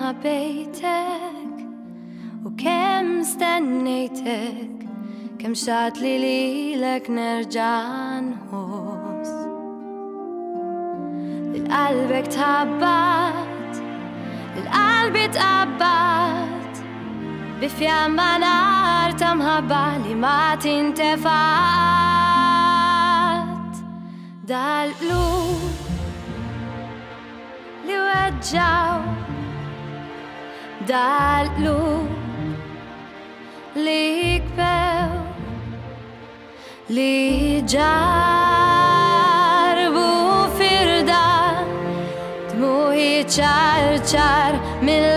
ħabejtek u kem stennejtek kem xat li lilek nerġan hos l-qalbek tħabbat l-qalbi tqabbat bifjamma nar tamħabba li ma tintefat dal-lu li weġġaw dal li kbew li ġarbu firda dmuħi ċar ċar mill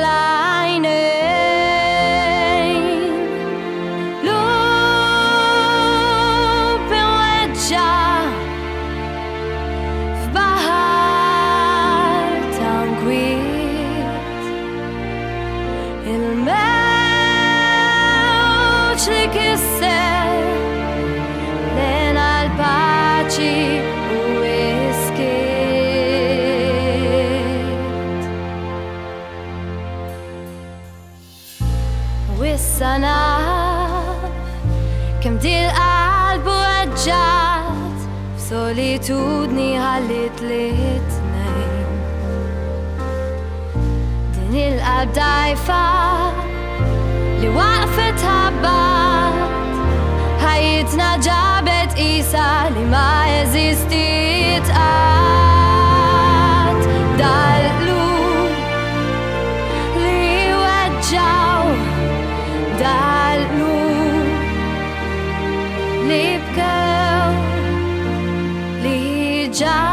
che sei, len al paci u esket. Wissanaf, kem dil qalbu għagġat, f'solitudni ħallit li t-nejn. Din il-qalb dajfa, li waqfet ħabbat ħajitna ġabet isa li ma għat dal-lu li weġġaw dal-lu li bkew li ġaw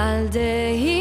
al day.